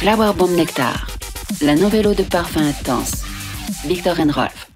Flower Bomb Nectar, la nouvelle eau de parfum intense, Victor and Rolf.